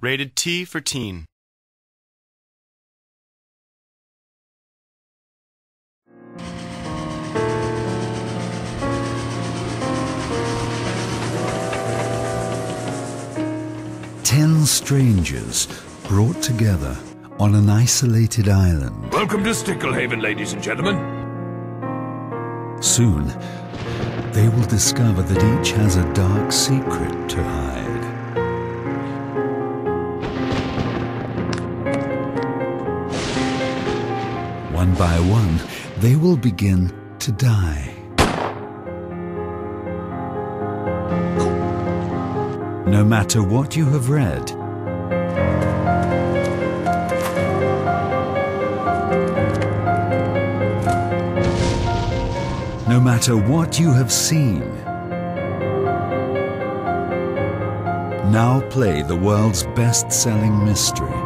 Rated T for Teen. Ten strangers brought together on an isolated island. Welcome to Sticklehaven, ladies and gentlemen. Soon, they will discover that each has a dark secret to hide. One by one, they will begin to die. No matter what you have read, no matter what you have seen. Now play the world's best selling mystery.